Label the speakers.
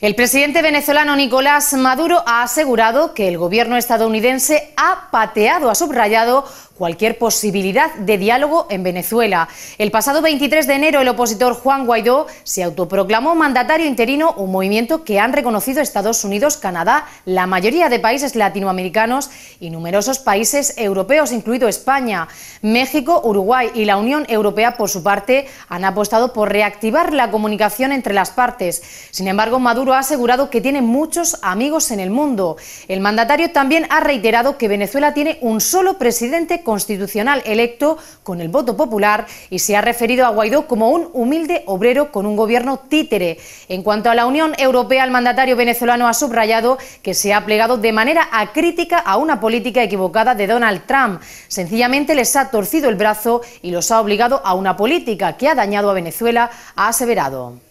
Speaker 1: El presidente venezolano Nicolás Maduro ha asegurado que el gobierno estadounidense ha pateado, ha subrayado cualquier posibilidad de diálogo en Venezuela. El pasado 23 de enero el opositor Juan Guaidó se autoproclamó mandatario interino, un movimiento que han reconocido Estados Unidos, Canadá, la mayoría de países latinoamericanos y numerosos países europeos, incluido España. México, Uruguay y la Unión Europea, por su parte, han apostado por reactivar la comunicación entre las partes. Sin embargo, Maduro ha asegurado que tiene muchos amigos en el mundo. El mandatario también ha reiterado que Venezuela tiene un solo presidente constitucional electo con el voto popular y se ha referido a Guaidó como un humilde obrero con un gobierno títere. En cuanto a la Unión Europea, el mandatario venezolano ha subrayado que se ha plegado de manera acrítica a una política equivocada de Donald Trump. Sencillamente les ha torcido el brazo y los ha obligado a una política que ha dañado a Venezuela, ha aseverado.